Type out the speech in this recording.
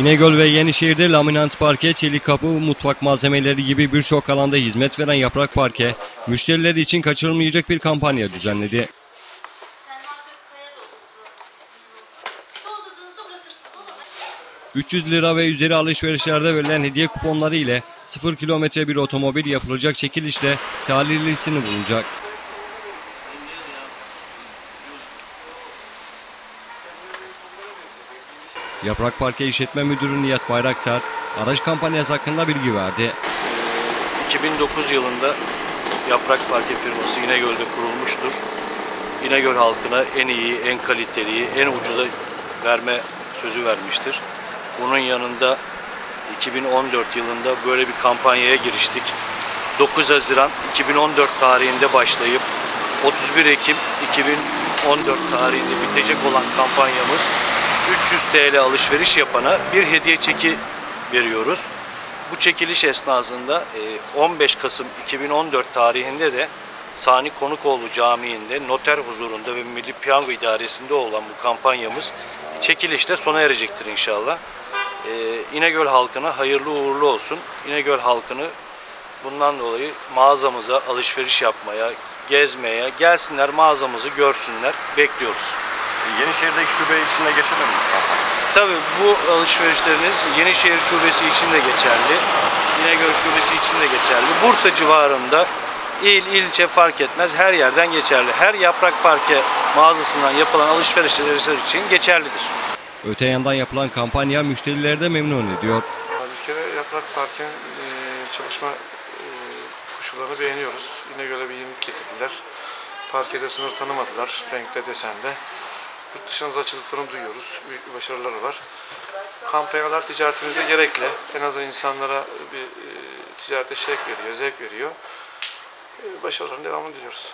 İnegöl ve Yenişehir'de laminant parke, çelik kapı, mutfak malzemeleri gibi birçok alanda hizmet veren Yaprak Parke, müşteriler için kaçırılmayacak bir kampanya düzenledi. Selma Gökkaya doldurtturalım. Doldurduğunuzda bırakırsınız. Olur. 300 lira ve üzeri alışverişlerde verilen hediye kuponları ile 0 kilometre bir otomobil yapılacak çekilişle talihlisini bulunacak. Yaprak Parke İşletme Müdürü Nihat Bayraktar, araç kampanyası hakkında bilgi verdi. 2009 yılında Yaprak Parke firması İnegöl'de kurulmuştur. İnegöl halkına en iyi, en kaliteliyi, en ucuza verme sözü vermiştir. Bunun yanında 2014 yılında böyle bir kampanyaya giriştik. 9 Haziran 2014 tarihinde başlayıp 31 Ekim 2014 tarihinde bitecek olan kampanyamız 300 TL alışveriş yapana bir hediye çeki veriyoruz. Bu çekiliş esnasında e, 15 Kasım 2014 tarihinde de Sani Konukoğlu Camii'nde noter huzurunda ve Milli Piyango İdaresi'nde olan bu kampanyamız çekilişte sona erecektir inşallah. E, İnegöl halkına hayırlı uğurlu olsun. İnegöl halkını bundan dolayı mağazamıza alışveriş yapmaya, gezmeye, gelsinler mağazamızı görsünler. Bekliyoruz. Yenişehir'deki şube içinde geçemem mi kampanya? Tabii bu alışverişleriniz Yenişehir Şubesi için de geçerli. İnegöl Şubesi için de geçerli. Bursa civarında il, ilçe fark etmez her yerden geçerli. Her yaprak parke mağazasından yapılan alışverişler için geçerlidir. Öte yandan yapılan kampanya müşterileri de memnun ediyor. Bir kere Yaprak Park'ın e, çalışma e, koşullarını beğeniyoruz. İnegöl'e bir yenilik getirdiler. Parkede sınır tanımadılar, renkte, desende. Yurt dışına da duyuyoruz. Büyük bir başarıları var. Kampanyalar ticaretimizde gerekli. En azından insanlara bir e, ticarete şevk veriyor, zevk veriyor. E, başarıların devamını diliyoruz.